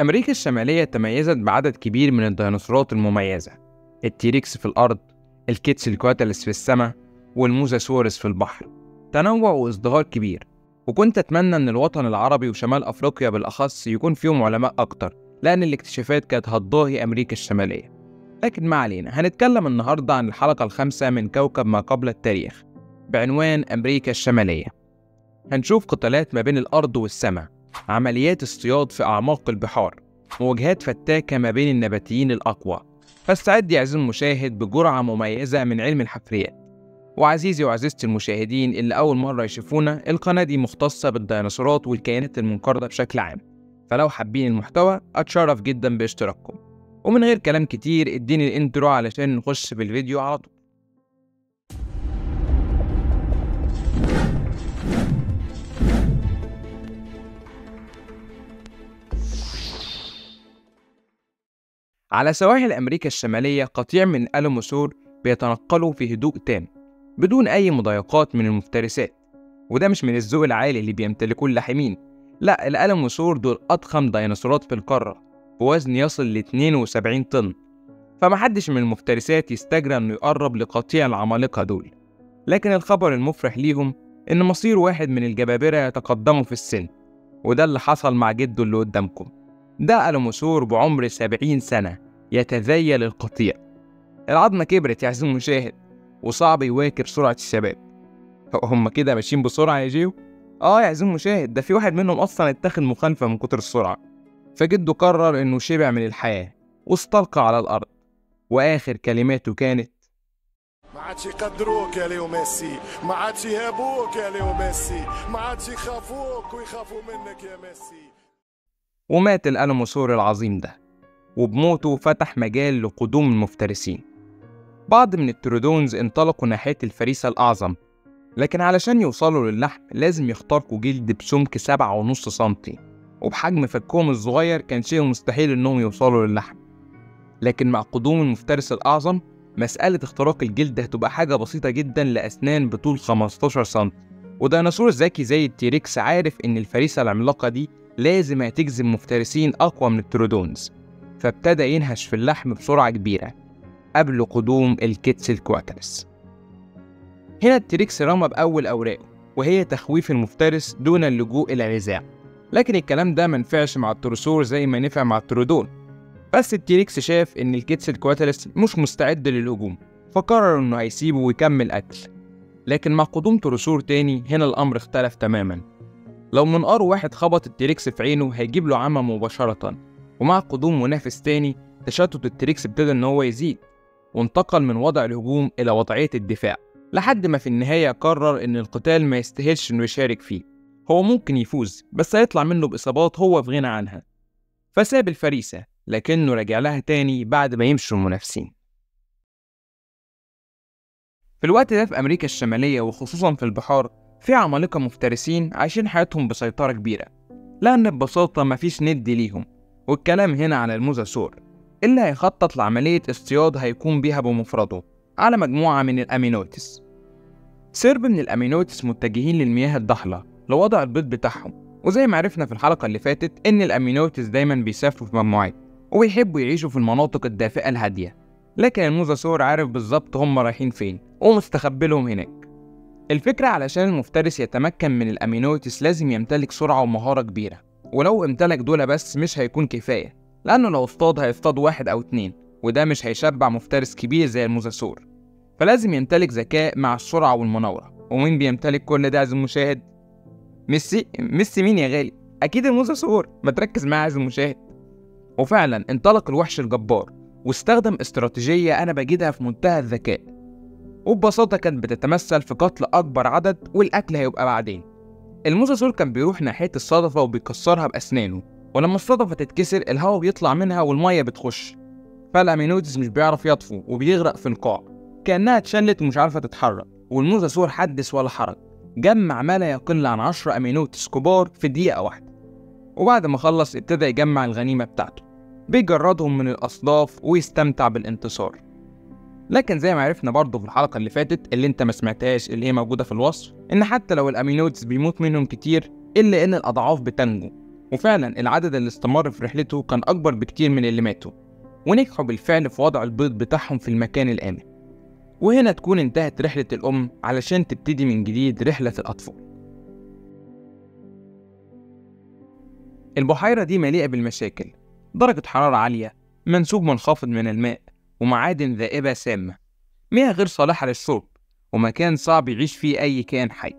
أمريكا الشمالية تميزت بعدد كبير من الديناصورات المميزة. ال T-Rex في الأرض ال Quetzalcoatlus في السماء وال Mosasaurus في البحر. تنوع وازدهار كبير. وكنت أتمنى إن الوطن العربي وشمال أفريقيا بالأخص يكون فيهم علماء أكتر لأن الاكتشافات كانت هتضاهي أمريكا الشمالية. لكن ما علينا هنتكلم النهاردة عن الحلقة الخامسة من كوكب ما قبل التاريخ بعنوان أمريكا الشمالية. هنشوف قتالات ما بين الأرض والسماء. عمليات اصطياد في أعماق البحار مواجهات فتاكة ما بين النباتيين الأقوى. فاستعد يا عزيزي المشاهد بجرعة مميزة من علم الحفريات. وعزيزي وعزيزتي المشاهدين اللي أول مرة يشوفونا القناة دي مختصة بالديناصورات والكائنات المنقرضة بشكل عام. فلو حابين المحتوى أتشرف جدا باشتراككم. ومن غير كلام كتير اديني الانترو علشان نخش بالفيديو على طول. على سواحل أمريكا الشمالية قطيع من ألوموسور بيتنقلوا في هدوء تام بدون أي مضايقات من المفترسات. وده مش من الذوق العالي اللي بيمتلكوه اللاحمين. لا الألموسور دول أضخم ديناصورات في القارة بوزن يصل ل 72 طن. فمحدش من المفترسات يستجرى إنه يقرب لقطيع العمالقة دول. لكن الخبر المفرح ليهم إن مصير واحد من الجبابرة يتقدموا في السن. وده اللي حصل مع جده اللي قدامكم. ده ألموسور بعمر 70 سنة. يتذيل القطيع. العظمة كبرت يا عزيزي المشاهد وصعب يواكب سرعة الشباب. هم كده ماشيين بسرعة يا جيو؟ آه يا عزيزي المشاهد ده في واحد منهم أصلا اتاخد مخالفة من كتر السرعة. فجده قرر إنه شبع من الحياة واستلقى على الأرض. وآخر كلماته كانت ما عادش يقدروك يا ليو ميسي ما عادش يهابوك يا ليو ميسي ما عادش يخافوك ويخافوا منك يا ميسي. ومات ال Alamosaur العظيم ده. وبموته فتح مجال لقدوم المفترسين. بعض من ال Troodons انطلقوا ناحية الفريسة الأعظم لكن علشان يوصلوا للحم لازم يخترقوا جلد بسمك سبعة ونص سنتي وبحجم فكهم الصغير كان شيء مستحيل إنهم يوصلوا للحم. لكن مع قدوم المفترس الأعظم مسألة اختراق الجلد هتبقى حاجة بسيطة جدا لأسنان بطول 15 سم وديناصور ذكي زي ال T-Rex عارف إن الفريسة العملاقة دي لازم هتجذب مفترسين أقوى من ال Troodons. فابتدى ينهش في اللحم بسرعة كبيرة قبل قدوم ال Quetzalcoatlus هنا ال T-Rex رمى بأول أوراقه وهي تخويف المفترس دون اللجوء إلى النزاع لكن الكلام ده منفعش مع ال Pterosaur زي ما نفع مع ال Troodon. بس ال T-Rex شاف إن ال Quetzalcoatlus مش مستعد للهجوم فقرر إنه هيسيبه ويكمل أكل. لكن مع قدوم Pterosaur تاني هنا الأمر اختلف تماما. لو منقار واحد خبط ال T-Rex في عينه هيجيب له عمى مباشرة. ومع قدوم منافس تاني تشتت ال T-Rex ابتدى إن هو يزيد وانتقل من وضع الهجوم إلى وضعية الدفاع لحد ما في النهاية قرر إن القتال ما يستاهلش إنه يشارك فيه. هو ممكن يفوز بس هيطلع منه بإصابات هو في غنى عنها. فساب الفريسة لكنه رجع لها تاني بعد ما يمشوا المنافسين. في الوقت ده في أمريكا الشمالية وخصوصا في البحار في عمالقة مفترسين عايشين حياتهم بسيطرة كبيرة لأن ببساطة مفيش ند ليهم. والكلام هنا على الموزاسور اللي هيخطط لعملية اصطياد هيكون بيها بمفرده على مجموعة من الأمينوتس سرب من الأمينوتس متجهين للمياه الضحلة لوضع البيض بتاعهم. وزي ما عرفنا في الحلقة اللي فاتت إن الأمينوتس دايما بيسافروا في مجموعات وبيحبوا يعيشوا في المناطق الدافئة الهادية. لكن الموزاسور عارف بالظبط هم رايحين فين ومستخبي لهم هناك. الفكرة علشان المفترس يتمكن من الأمينوتس لازم يمتلك سرعة ومهارة كبيرة. ولو امتلك دول بس مش هيكون كفاية لأنه لو اصطاد هيصطاد واحد أو اتنين وده مش هيشبع مفترس كبير زي الموزاسور فلازم يمتلك ذكاء مع السرعة والمناورة. ومين بيمتلك كل ده عزيزي المشاهد؟ ميسي؟ ميسي مين يا غالي؟ أكيد الموزاسور ما تركز معايا عزيزي المشاهد. وفعلا انطلق الوحش الجبار واستخدم استراتيجية أنا بجدها في منتهى الذكاء. وببساطة كانت بتتمثل في قتل أكبر عدد والأكل هيبقى بعدين. الموزاسور كان بيروح ناحية الصدفة وبيكسرها بأسنانه ولما الصدفة تتكسر الهواء بيطلع منها والمية بتخش. فالأمينوتس مش بيعرف يطفو وبيغرق في القاع. كأنها اتشلت ومش عارفة تتحرك والموزاسور حدث ولا حرج. جمع ما لا يقل عن 10 أمينوتس كبار في دقيقة واحدة. وبعد ما خلص ابتدى يجمع الغنيمة بتاعته. بيجردهم من الأصداف ويستمتع بالانتصار. لكن زي ما عرفنا برضه في الحلقة اللي فاتت اللي انت ما سمعتهاش اللي هي موجودة في الوصف إن حتى لو الأمينوتس بيموت منهم كتير إلا إن الأضعاف بتنجو. وفعلا العدد اللي استمر في رحلته كان أكبر بكتير من اللي ماتوا. ونجحوا بالفعل في وضع البيض بتاعهم في المكان الآمن. وهنا تكون انتهت رحلة الأم علشان تبتدي من جديد رحلة الأطفال. البحيرة دي مليئة بالمشاكل. درجة حرارة عالية منسوب منخفض من الماء ومعادن ذائبة سامة. مياه غير صالحة للشرب. ومكان صعب يعيش فيه أي كائن حي.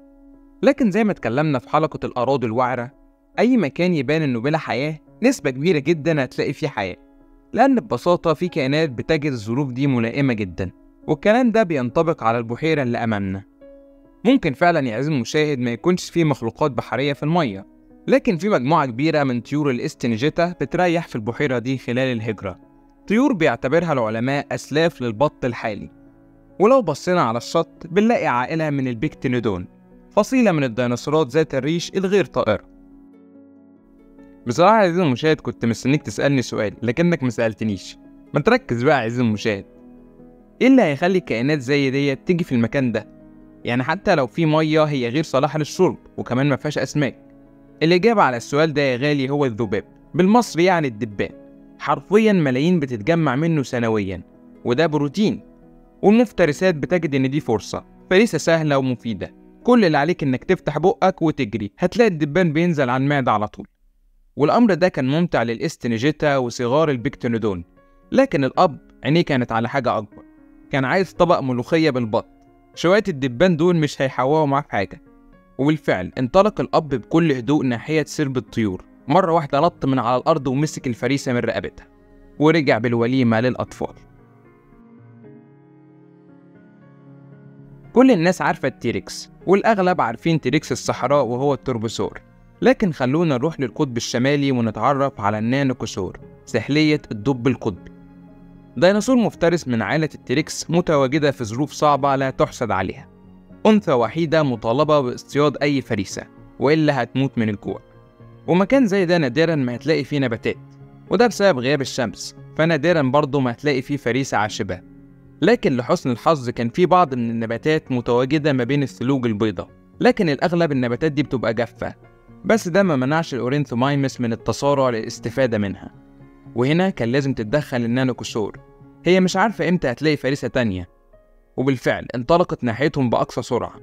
لكن زي ما اتكلمنا في حلقة الأراضي الوعرة أي مكان يبان إنه بلا حياة نسبة كبيرة جدا هتلاقي فيه حياة لأن ببساطة في كائنات بتجد الظروف دي ملائمة جدا والكلام ده بينطبق على البحيرة اللي أمامنا. ممكن فعلا يا عزيزي المشاهد ما يكونش فيه مخلوقات بحرية في المية لكن في مجموعة كبيرة من طيور الاستنجيتا بتريح في البحيرة دي خلال الهجرة. طيور بيعتبرها العلماء أسلاف للبط الحالي. ولو بصينا على الشط بنلاقي عائلة من البيكتينودون فصيلة من الديناصورات ذات الريش الغير طائرة بصراحة يا عزيزي المشاهد كنت مستنيك تسألني سؤال لكنك مسألتنيش ما تركز بقى يا عزيزي المشاهد. إيه اللي هيخلي الكائنات زي ديت تيجي في المكان ده؟ يعني حتى لو في مية هي غير صالحة للشرب وكمان ما فيهاش أسماك. الإجابة على السؤال ده يا غالي هو الذباب بالمصري يعني الدبان. حرفيا ملايين بتتجمع منه سنويا وده بروتين. والمفترسات بتجد إن دي فرصة فريسة سهلة ومفيدة. كل اللي عليك إنك تفتح بقك وتجري هتلاقي الدبان بينزل على المعدة على طول. والأمر ده كان ممتع للإستنجيتا وصغار البيكتونودون لكن الأب عينيه كانت على حاجة أكبر. كان عايز طبق ملوخية بالبط. شوية الدبان دول مش هيحوقوا معاه في حاجة. وبالفعل انطلق الأب بكل هدوء ناحية سرب الطيور. مرة واحدة نط من على الأرض ومسك الفريسة من رقبتها. ورجع بالوليمة للأطفال. كل الناس عارفة ال T-Rex والأغلب عارفين T-Rex الصحراء وهو ال Tarbosaur لكن خلونا نروح للقطب الشمالي ونتعرف على ال Nanuqsaur سحلية الدب القطبي ديناصور مفترس من عائلة ال T-Rex متواجدة في ظروف صعبة لا تحسد عليها. أنثى وحيدة مطالبة باصطياد أي فريسة وإلا هتموت من الجوع. ومكان زي ده نادرا ما هتلاقي فيه نباتات وده بسبب غياب الشمس فنادرا برضه ما هتلاقي فيه فريسة عاشبة. لكن لحسن الحظ كان في بعض من النباتات متواجدة ما بين الثلوج البيضاء لكن الأغلب النباتات دي بتبقى جافة بس ده ما منعش الأورينثومايمس من التسارع للاستفادة منها. وهنا كان لازم تتدخل النانوكسور هي مش عارفة إمتى هتلاقي فريسة تانية. وبالفعل انطلقت ناحيتهم بأقصى سرعة.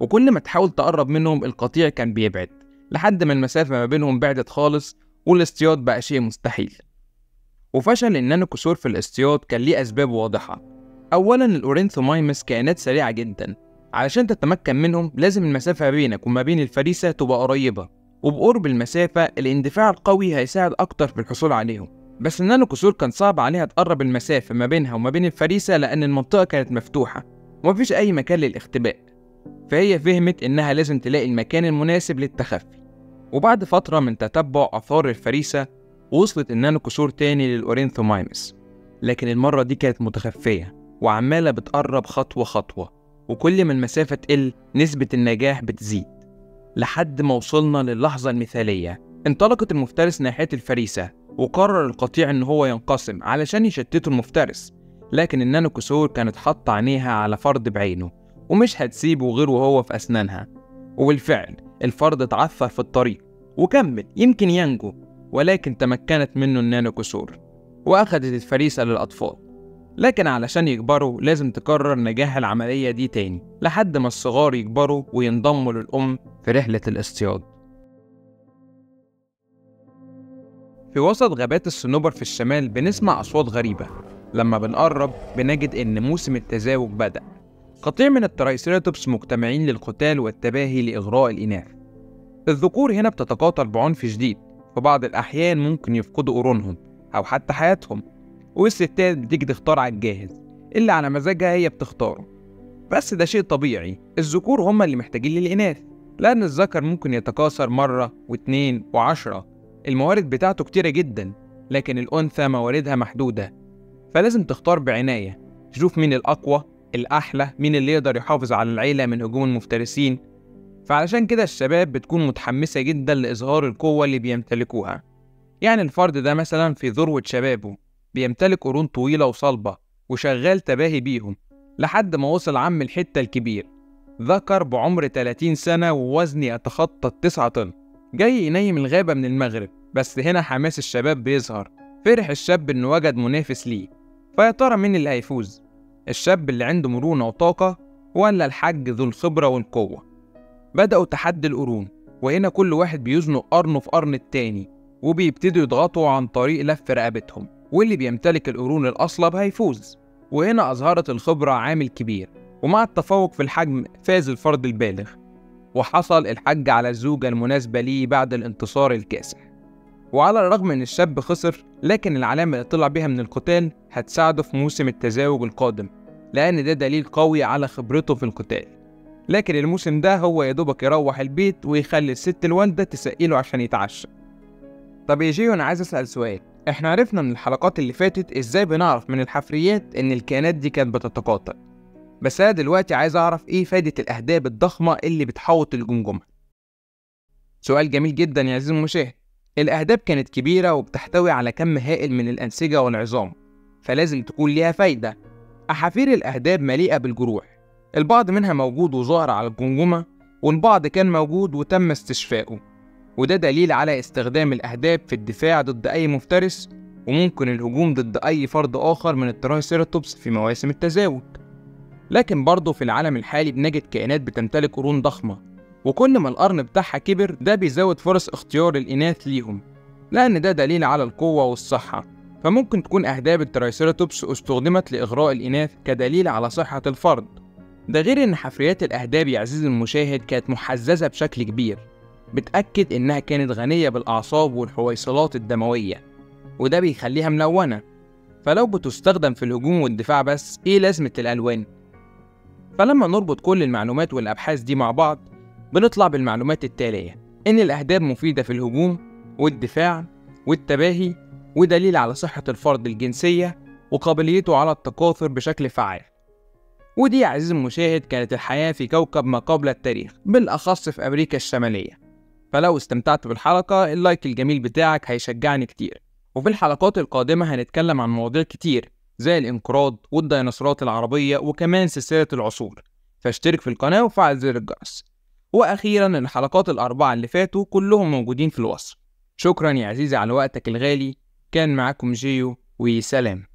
وكل ما تحاول تقرب منهم القطيع كان بيبعد لحد ما المسافة ما بينهم بعدت خالص والاصطياد بقى شيء مستحيل. وفشل النانوكسور في الاصطياد كان ليه أسباب واضحة. أولا الأورينثومايمس كائنات سريعة جدا. علشان تتمكن منهم لازم المسافة بينك وما بين الفريسة تبقى قريبة. وبقرب المسافة الاندفاع القوي هيساعد أكتر في الحصول عليهم. بس النانو كسور كان صعب عليها تقرب المسافة ما بينها وما بين الفريسة لأن المنطقة كانت مفتوحة. ومفيش أي مكان للاختباء. فهي فهمت إنها لازم تلاقي المكان المناسب للتخفي. وبعد فترة من تتبع آثار الفريسة وصلت النانو كسور تاني للأورينثومايمس لكن المرة دي كانت متخفية. وعمالة بتقرب خطوة خطوة وكل ما المسافة تقل نسبة النجاح بتزيد. لحد ما وصلنا للحظة المثالية انطلقت المفترس ناحية الفريسة وقرر القطيع إن هو ينقسم علشان يشتتوا المفترس لكن النانو كسور كانت حاطة عينيها على فرد بعينه ومش هتسيبه غير وهو في أسنانها. وبالفعل الفرد اتعثر في الطريق وكمل يمكن ينجو ولكن تمكنت منه النانو كسور وأخدت الفريسة للأطفال. لكن علشان يكبروا لازم تكرر نجاح العملية دي تاني لحد ما الصغار يكبروا وينضموا للأم في رحلة الاصطياد. في وسط غابات الصنوبر في الشمال بنسمع أصوات غريبة. لما بنقرب بنجد إن موسم التزاوج بدأ. قطيع من الترايسيراتوبس مجتمعين للقتال والتباهي لإغراء الإناث. الذكور هنا بتتقاتل بعنف شديد في بعض الأحيان ممكن يفقدوا قرونهم أو حتى حياتهم. والستات بتيجي تختار على الجاهز. اللي على مزاجها هي بتختاره. بس ده شيء طبيعي الذكور هم اللي محتاجين للإناث. لأن الذكر ممكن يتكاثر مرة واتنين وعشرة. الموارد بتاعته كتيرة جدا لكن الأنثى مواردها محدودة. فلازم تختار بعناية. تشوف مين الأقوى الأحلى مين اللي يقدر يحافظ على العيلة من هجوم المفترسين. فعلشان كده الشباب بتكون متحمسة جدا لإظهار القوة اللي بيمتلكوها. يعني الفرد ده مثلا في ذروة شبابه. بيمتلك قرون طويلة وصلبة وشغال تباهي بيهم لحد ما وصل عم الحتة الكبير. ذكر بعمر 30 سنة ووزن يتخطى 9 طن. جاي ينيم الغابة من المغرب بس هنا حماس الشباب بيظهر. فرح الشاب إنه وجد منافس ليه. فيا ترى مين اللي هيفوز؟ الشاب اللي عنده مرونة وطاقة ولا الحاج ذو الخبرة والقوة؟ بدأوا تحدي القرون وهنا كل واحد بيزنق قرنه في قرن التاني وبيبتدوا يضغطوا عن طريق لف رقبتهم. واللي بيمتلك القرون الأصلب هيفوز. وهنا أظهرت الخبرة عامل كبير ومع التفوق في الحجم فاز الفرد البالغ. وحصل الحج على الزوجة المناسبة ليه بعد الانتصار الكاسح. وعلى الرغم إن الشاب خسر لكن العلامة اللي طلع بيها من القتال هتساعده في موسم التزاوج القادم لأن ده دليل قوي على خبرته في القتال. لكن الموسم ده هو يا دوبك يروح البيت ويخلي الست الوالدة تسقيله عشان يتعشى. طب يا جيو أنا عايز أسأل سؤال. إحنا عرفنا من الحلقات اللي فاتت إزاي بنعرف من الحفريات ان الكائنات دي كانت بتتقاتل. بس أنا دلوقتي عايز اعرف إيه فايدة الاهداب الضخمة اللي بتحوط الجمجمة. سؤال جميل جدا يا عزيزي المشاهد. الاهداب كانت كبيرة وبتحتوي على كم هائل من الأنسجة والعظام فلازم تكون ليها فايدة. أحافير الأهداب مليئة بالجروح. البعض منها موجود وظاهر على الجمجمة والبعض كان موجود وتم استشفائه. وده دليل على استخدام الأهداب في الدفاع ضد أي مفترس وممكن الهجوم ضد أي فرد آخر من الترايسيراتوبس في مواسم التزاوج. لكن برضه في العالم الحالي بنجد كائنات بتمتلك قرون ضخمة وكل ما القرن بتاعها كبر ده بيزود فرص اختيار الإناث ليهم لأن ده دليل على القوة والصحة. فممكن تكون أهداب الترايسيراتوبس استخدمت لإغراء الإناث كدليل على صحة الفرد. ده غير إن حفريات الأهداب يا عزيزي المشاهد كانت محززة بشكل كبير. بتأكد إنها كانت غنية بالأعصاب والحويصلات الدموية وده بيخليها ملونة. فلو بتستخدم في الهجوم والدفاع بس إيه لازمة الألوان؟ فلما نربط كل المعلومات والأبحاث دي مع بعض بنطلع بالمعلومات التالية إن الأهداب مفيدة في الهجوم والدفاع والتباهي ودليل على صحة الفرد الجنسية وقابليته على التكاثر بشكل فعال. ودي يا عزيزي المشاهد كانت الحياة في كوكب ما قبل التاريخ بالأخص في أمريكا الشمالية. فلو استمتعت بالحلقة ال like الجميل بتاعك هيشجعني كتير. وفي الحلقات القادمة هنتكلم عن مواضيع كتير زي الانقراض والديناصورات العربية وكمان سلسلة العصور. فاشترك في القناة وفعل زر الجرس. وأخيرا الحلقات الأربعة اللي فاتوا كلهم موجودين في الوصف. شكرا يا عزيزي على وقتك الغالي. كان معاكم جيو وسلام.